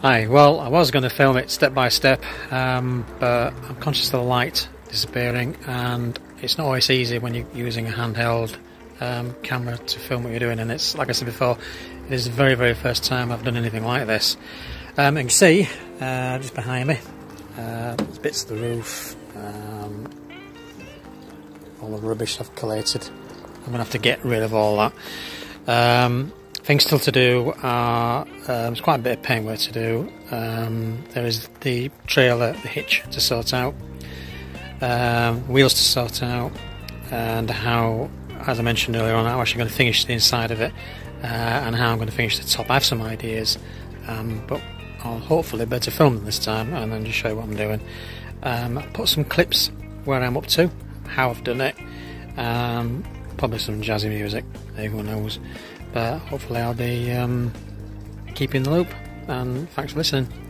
Hi, well, I was going to film it step by step, um, but I'm conscious of the light disappearing, and it's not always easy when you're using a handheld um, camera to film what you're doing. And it's like I said before, it is the very, very first time I've done anything like this. Um, you can see uh, just behind me, uh, bits of the roof, um, all the rubbish I've collated. I'm going to have to get rid of all that. Um, things still to do are um, there's quite a bit of paintwork to do. Um, there is the trailer, the hitch to sort out, um, wheels to sort out, and how, as I mentioned earlier on, I'm actually going to finish the inside of it uh, and how I'm going to finish the top. I have some ideas, um, but I'll hopefully better film them this time and then just show you what I'm doing. Um, put some clips where I'm up to, how I've done it, um, probably some jazzy music, who knows. But hopefully, I'll be um, keeping the loop. And thanks for listening.